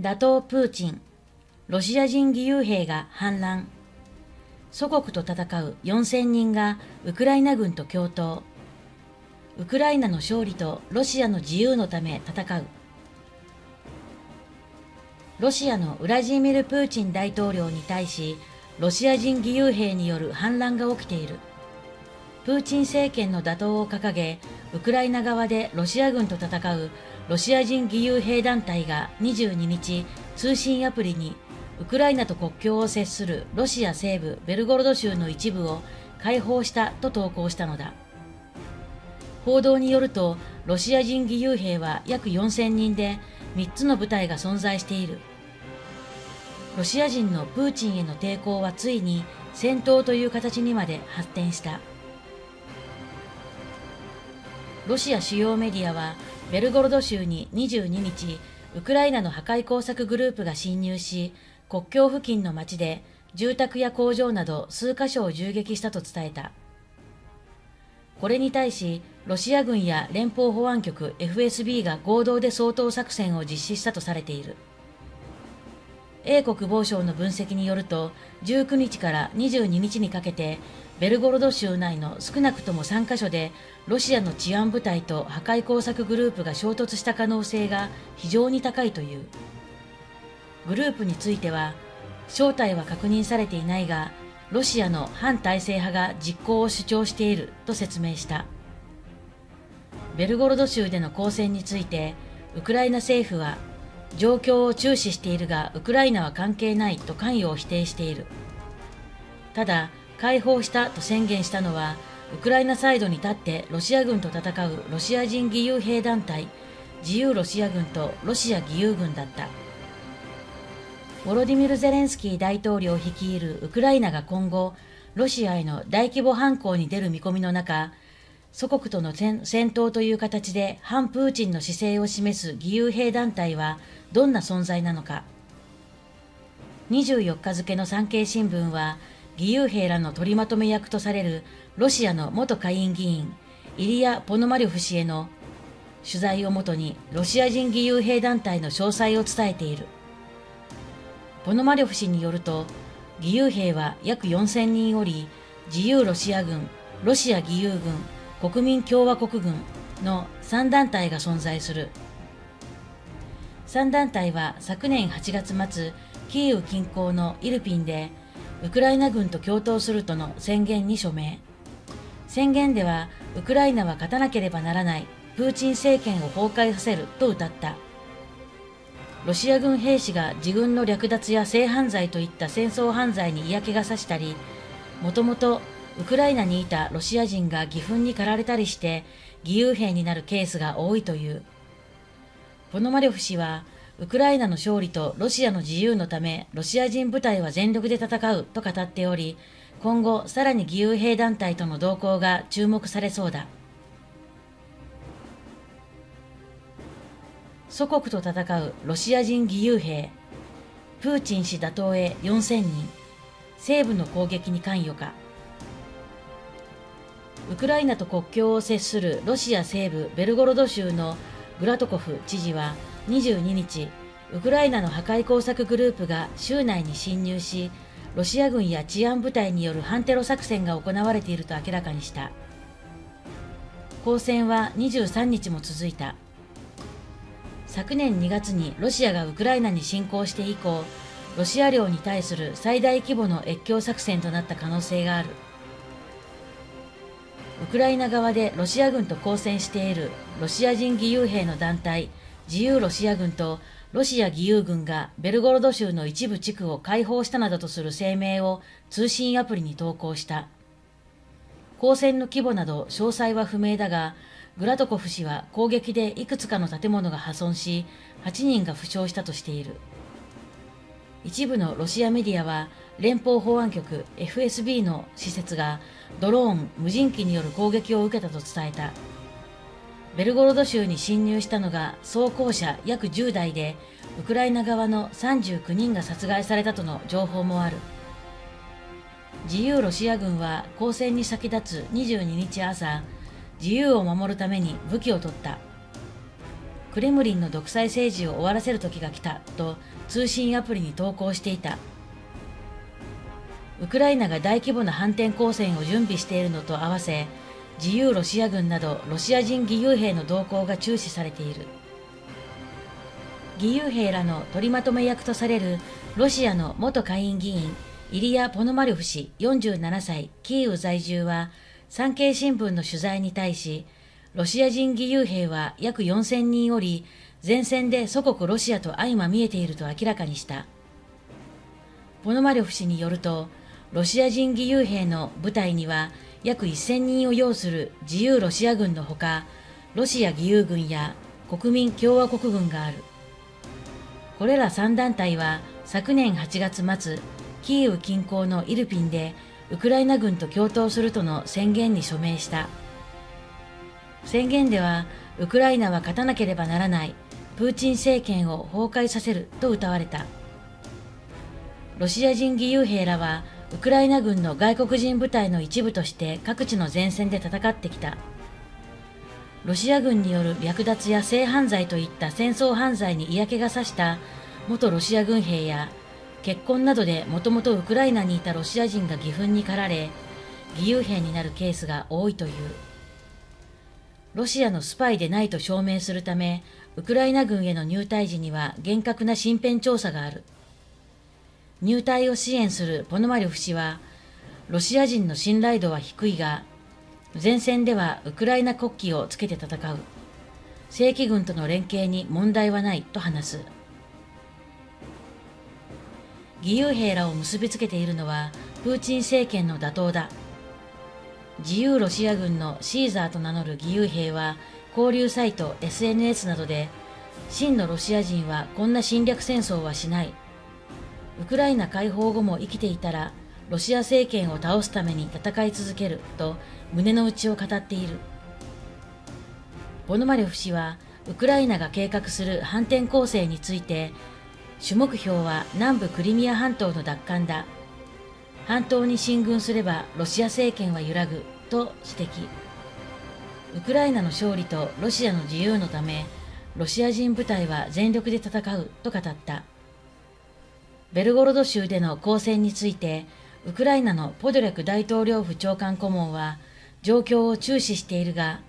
打倒プーチン、ロシア人義勇兵が反乱。祖国と戦う4000人がウクライナ軍と共闘。ウクライナの勝利とロシアの自由のため戦う。ロシアのウラジーミル・プーチン大統領に対し、ロシア人義勇兵による反乱が起きている。プーチン政権の打倒を掲げ、ウクライナ側でロシア軍と戦うロシア人義勇兵団体が22日、通信アプリにウクライナと国境を接するロシア西部ベルゴロド州の一部を解放したと投稿したのだ。報道によると、ロシア人義勇兵は約4000人で3つの部隊が存在している。ロシア人のプーチンへの抵抗はついに戦闘という形にまで発展した。ロシア主要メディアは、ベルゴロド州に22日、ウクライナの破壊工作グループが侵入し、国境付近の町で住宅や工場など数カ所を銃撃したと伝えた。これに対し、ロシア軍や連邦保安局 FSB が合同で掃討作戦を実施したとされている。英国防省の分析によると、19日から22日にかけて、ベルゴロド州内の少なくとも3カ所で、ロシアの治安部隊と破壊工作グループが衝突した可能性が非常に高いという。グループについては、正体は確認されていないが、ロシアの反体制派が実行を主張していると説明した。ベルゴロド州での交戦について、ウクライナ政府は状況を注視しているが、ウクライナは関係ないと関与を否定している。ただ、解放したと宣言したのは、ウクライナサイドに立ってロシア軍と戦うロシア人義勇兵団体、自由ロシア軍とロシア義勇軍だった。ボロディミル・ゼレンスキー大統領率いるウクライナが今後、ロシアへの大規模反攻に出る見込みの中、祖国との戦闘という形で反プーチンの姿勢を示す義勇兵団体はどんな存在なのか。24日付の産経新聞は、義勇兵らの取りまとめ役とされるロシアの元下院議員、イリア・ポノマリョフ氏への取材をもとにロシア人義勇兵団体の詳細を伝えている。ポノマリョフ氏によると、義勇兵は約4000人おり、自由ロシア軍、ロシア義勇軍、国民共和国軍の3団体が存在する。3団体は昨年8月末、キーウ近郊のイルピンで、ウクライナ軍と共闘するとの宣言に署名。宣言では、ウクライナは勝たなければならない、プーチン政権を崩壊させると謳った。ロシア軍兵士が自軍の略奪や性犯罪といった戦争犯罪に嫌気がさしたり、もともとウクライナにいたロシア人が義憤に駆られたりして義勇兵になるケースが多いという。ポノマリョフ氏は、ウクライナの勝利とロシアの自由のため、ロシア人部隊は全力で戦うと語っており、今後さらに義勇兵団体との動向が注目されそうだ。祖国と戦うロシア人義勇兵、プーチン氏打倒へ4000人、西部の攻撃に関与か。ウクライナと国境を接するロシア西部ベルゴロド州のグラトコフ知事は22日、ウクライナの破壊工作グループが州内に侵入し、ロシア軍や治安部隊による反テロ作戦が行われていると明らかにした。交戦は23日も続いた。昨年2月にロシアがウクライナに侵攻して以降、ロシア領に対する最大規模の越境作戦となった可能性がある。ウクライナ側でロシア軍と交戦しているロシア人義勇兵の団体自由ロシア軍とロシア義勇軍がベルゴロド州の一部地区を解放したなどとする声明を通信アプリに投稿した。交戦の規模など詳細は不明だが、グラトコフ氏は攻撃でいくつかの建物が破損し、8人が負傷したとしている。一部のロシアメディアは、連邦保安局 FSB の施設がドローン、無人機による攻撃を受けたと伝えた。ベルゴロド州に侵入したのが装甲車約10台で、ウクライナ側の39人が殺害されたとの情報もある。自由ロシア軍は交戦に先立つ22日朝、自由を守るために武器を取った。クレムリンの独裁政治を終わらせる時が来たと通信アプリに投稿していた。ウクライナが大規模な反転攻勢を準備しているのと合わせ、自由ロシア軍などロシア人義勇兵の動向が注視されている。義勇兵らの取りまとめ役とされるロシアの元下院議員イリア・ポノマリョフ氏47歳キーウ在住は産経新聞の取材に対しロシア人義勇兵は約4000人おり前線で祖国ロシアと相まみえていると明らかにしたポノマリョフ氏によるとロシア人義勇兵の部隊には約1000人を要する自由ロシア軍のほかロシア義勇軍や国民共和国軍があるこれら3団体は昨年8月末、キーウ近郊のイルピンでウクライナ軍と共闘するとの宣言に署名した。宣言では、ウクライナは勝たなければならない、プーチン政権を崩壊させると謳われた。ロシア人義勇兵らは、ウクライナ軍の外国人部隊の一部として各地の前線で戦ってきた。ロシア軍による略奪や性犯罪といった戦争犯罪に嫌気がさした。元ロシア軍兵や結婚などでもともとウクライナにいたロシア人が義憤に駆られ義勇兵になるケースが多いという。ロシアのスパイでないと証明するためウクライナ軍への入隊時には厳格な身辺調査がある。入隊を支援するポノマリョフ氏はロシア人の信頼度は低いが前線ではウクライナ国旗をつけて戦う。正規軍との連携に問題はないと話す。義勇兵らを結びつけているのはプーチン政権の打倒だ。自由ロシア軍のシーザーと名乗る義勇兵は交流サイト SNS などで真のロシア人はこんな侵略戦争はしない。ウクライナ解放後も生きていたらロシア政権を倒すために戦い続けると胸の内を語っている。ボノマリョフ氏は、ウクライナが計画する反転攻勢について、主目標は南部クリミア半島の奪還だ。半島に進軍すればロシア政権は揺らぐ、と指摘。ウクライナの勝利とロシアの自由のため、ロシア人部隊は全力で戦うと語った。ベルゴロド州での交戦について、ウクライナのポドリャク大統領府長官顧問は、状況を注視しているが、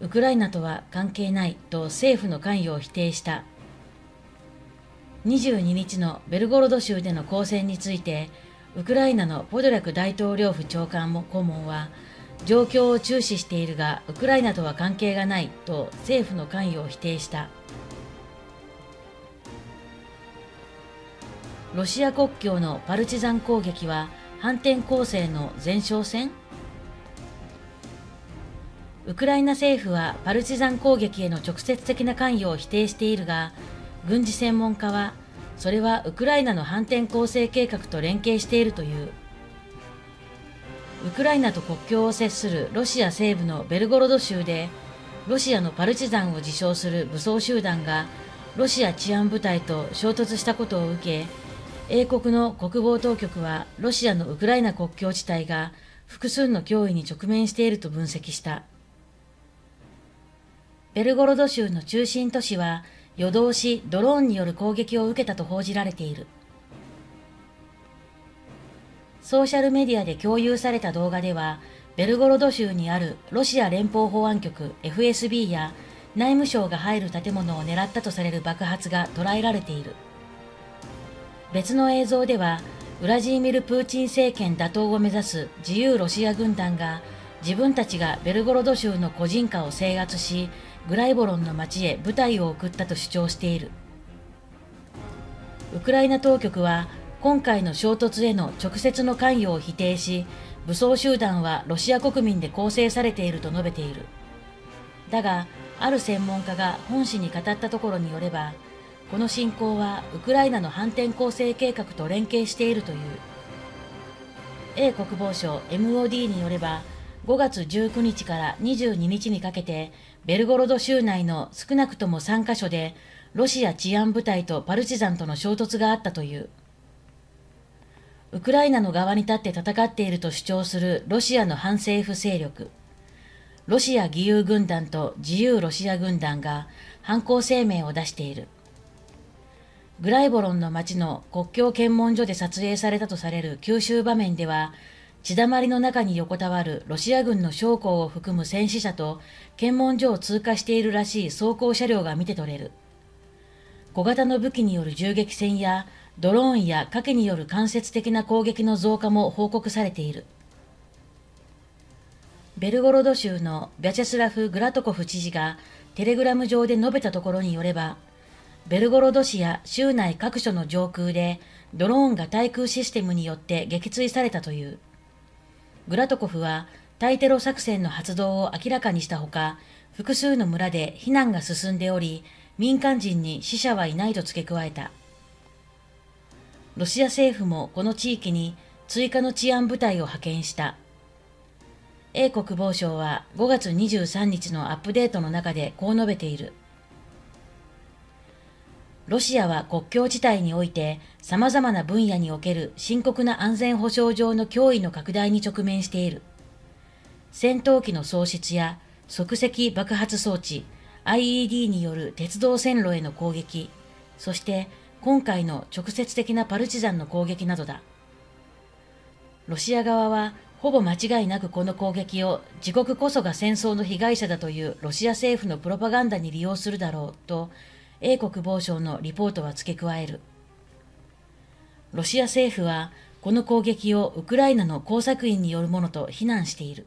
ウクライナとは関係ないと政府の関与を否定した。22日のベルゴロド州での交戦について、ウクライナのポドラク大統領府長官も顧問は、状況を注視しているが、ウクライナとは関係がないと政府の関与を否定した。ロシア国境のパルチザン攻撃は反転攻勢の前哨戦？ウクライナ政府はパルチザン攻撃への直接的な関与を否定しているが、軍事専門家は、それはウクライナの反転攻勢計画と連携しているという。ウクライナと国境を接するロシア西部のベルゴロド州で、ロシアのパルチザンを自称する武装集団が、ロシア治安部隊と衝突したことを受け、英国の国防当局はロシアのウクライナ国境地帯が複数の脅威に直面していると分析した。ベルゴロド州の中心都市は夜通しドローンによる攻撃を受けたと報じられている。ソーシャルメディアで共有された動画では、ベルゴロド州にあるロシア連邦保安局 FSB や内務省が入る建物を狙ったとされる爆発が捉えられている。別の映像では、ウラジーミル・プーチン政権打倒を目指す自由ロシア軍団が自分たちがベルゴロド州の個人化を制圧し、グライボロンの町へ部隊を送ったと主張している。ウクライナ当局は今回の衝突への直接の関与を否定し、武装集団はロシア国民で構成されていると述べている。だが、ある専門家が本誌に語ったところによれば、この侵攻はウクライナの反転攻勢計画と連携しているという。英国防省 MOD によれば、5月19日から22日にかけて、ベルゴロド州内の少なくとも3カ所で、ロシア治安部隊とパルチザンとの衝突があったという。ウクライナの側に立って戦っていると主張するロシアの反政府勢力。ロシア義勇軍団と自由ロシア軍団が犯行声明を出している。グライボロンの町の国境検問所で撮影されたとされる九州場面では、血だまりの中に横たわるロシア軍の将校を含む戦死者と検問所を通過しているらしい装甲車両が見て取れる。小型の武器による銃撃戦やドローンや火器による間接的な攻撃の増加も報告されている。ベルゴロド州のビャチェスラフ・グラトコフ知事がテレグラム上で述べたところによれば、ベルゴロド市や州内各所の上空でドローンが対空システムによって撃墜されたという。グラトコフは対テロ作戦の発動を明らかにしたほか、複数の村で避難が進んでおり、民間人に死者はいないと付け加えた。ロシア政府もこの地域に追加の治安部隊を派遣した。英国防省は5月23日のアップデートの中でこう述べている。ロシアは国境地帯において様々な分野における深刻な安全保障上の脅威の拡大に直面している。戦闘機の喪失や即席爆発装置、IED による鉄道線路への攻撃、そして今回の直接的なパルチザンの攻撃などだ。ロシア側はほぼ間違いなくこの攻撃を自国こそが戦争の被害者だというロシア政府のプロパガンダに利用するだろうと、英国防省のリポートは付け加える。ロシア政府はこの攻撃をウクライナの工作員によるものと非難している。